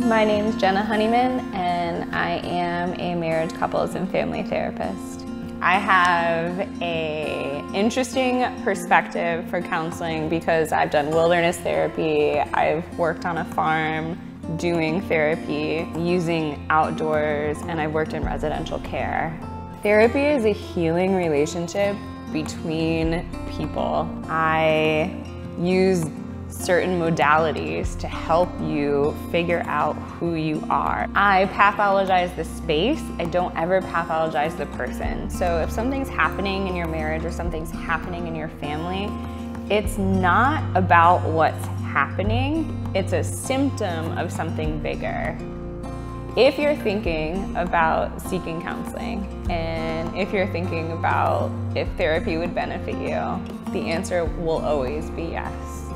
My name is Jena Honeyman and I am a marriage, couples, and family therapist. I have a interesting perspective for counseling because I've done wilderness therapy, I've worked on a farm doing therapy, using outdoors, and I've worked in residential care. Therapy is a healing relationship between people. I use certain modalities to help you figure out who you are. I pathologize the space, I don't ever pathologize the person. So if something's happening in your marriage or something's happening in your family, it's not about what's happening, it's a symptom of something bigger. If you're thinking about seeking counseling and if you're thinking about if therapy would benefit you, the answer will always be yes.